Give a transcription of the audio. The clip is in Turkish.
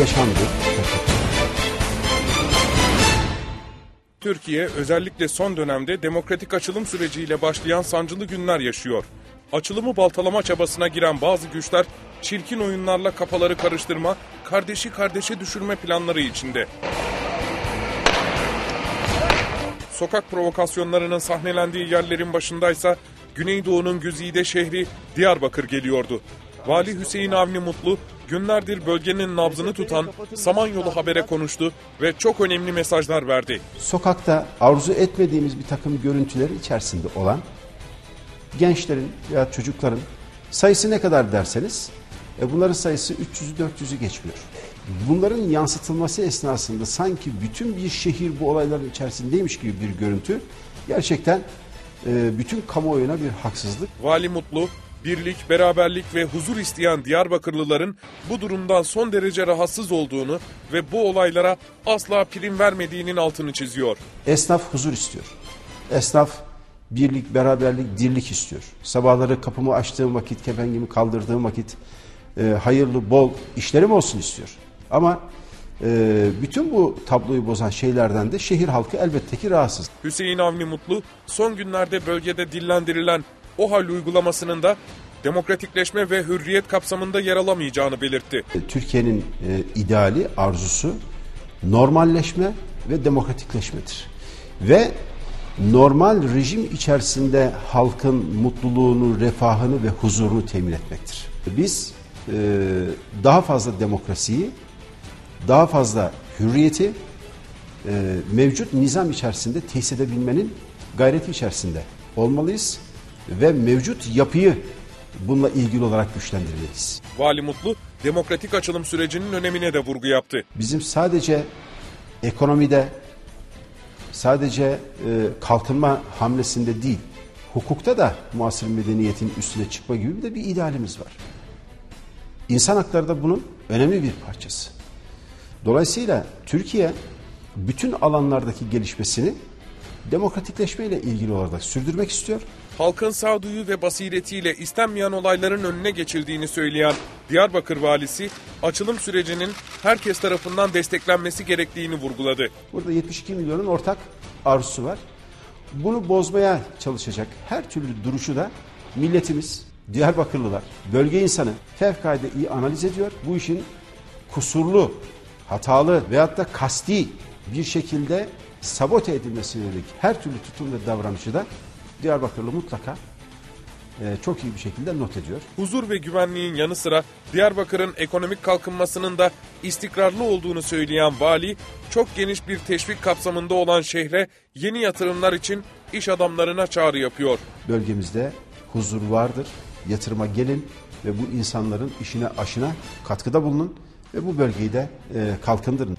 yaşandı. Türkiye özellikle son dönemde demokratik açılım süreciyle başlayan sancılı günler yaşıyor. Açılımı baltalama çabasına giren bazı güçler çirkin oyunlarla kafaları karıştırma, kardeşi kardeşe düşürme planları içinde. Sokak provokasyonlarının sahnelendiği yerlerin başındaysa Güneydoğu'nun güzide şehri Diyarbakır geliyordu. Vali Hüseyin Avni Mutlu günlerdir bölgenin nabzını tutan Samanyolu Haber'e konuştu ve çok önemli mesajlar verdi. Sokakta arzu etmediğimiz bir takım görüntülerin içerisinde olan gençlerin veya çocukların sayısı ne kadar derseniz e, bunların sayısı 300'ü 400'ü geçmiyor. Bunların yansıtılması esnasında sanki bütün bir şehir bu olayların içerisindeymiş gibi bir görüntü gerçekten e, bütün kamuoyuna bir haksızlık. Vali Mutlu, birlik, beraberlik ve huzur isteyen Diyarbakırlıların bu durumdan son derece rahatsız olduğunu ve bu olaylara asla prim vermediğinin altını çiziyor. Esnaf huzur istiyor. Esnaf birlik, beraberlik, dirlik istiyor. Sabahları kapımı açtığım vakit, kepengimi kaldırdığım vakit e, hayırlı, bol işlerim olsun istiyor. Ama e, bütün bu tabloyu bozan şeylerden de şehir halkı elbette ki rahatsız. Hüseyin Avni Mutlu, son günlerde bölgede dillendirilen OHAL uygulamasının da demokratikleşme ve hürriyet kapsamında yer alamayacağını belirtti. Türkiye'nin e, ideali, arzusu normalleşme ve demokratikleşmedir. Ve normal rejim içerisinde halkın mutluluğunu, refahını ve huzurunu temin etmektir. Biz e, daha fazla demokrasiyi, daha fazla hürriyeti e, mevcut nizam içerisinde tesis edebilmenin gayreti içerisinde olmalıyız ve mevcut yapıyı bununla ilgili olarak güçlendirmeliyiz. Vali Mutlu, demokratik açılım sürecinin önemine de vurgu yaptı. Bizim sadece ekonomide, sadece e, kalkınma hamlesinde değil, hukukta da muasır medeniyetin üstüne çıkma gibi de bir idealimiz var. İnsan hakları da bunun önemli bir parçası. Dolayısıyla Türkiye bütün alanlardaki gelişmesini demokratikleşmeyle ilgili olarak sürdürmek istiyor. Halkın sağduyu ve basiretiyle istenmeyen olayların önüne geçildiğini söyleyen Diyarbakır valisi, açılım sürecinin herkes tarafından desteklenmesi gerektiğini vurguladı. Burada 72 milyonun ortak arzusu var. Bunu bozmaya çalışacak her türlü duruşu da milletimiz, Diyarbakırlılar, bölge insanı fevkalade iyi analiz ediyor. Bu işin kusurlu, hatalı veyahut da kasti bir şekilde sabote edilmesine yönelik her türlü tutum ve davranışı da Diyarbakırlı mutlaka e, çok iyi bir şekilde not ediyor. Huzur ve güvenliğin yanı sıra Diyarbakır'ın ekonomik kalkınmasının da istikrarlı olduğunu söyleyen vali, çok geniş bir teşvik kapsamında olan şehre yeni yatırımlar için iş adamlarına çağrı yapıyor. Bölgemizde huzur vardır, yatırıma gelin ve bu insanların işine aşına katkıda bulunun ve bu bölgeyi de e, kalkındırın.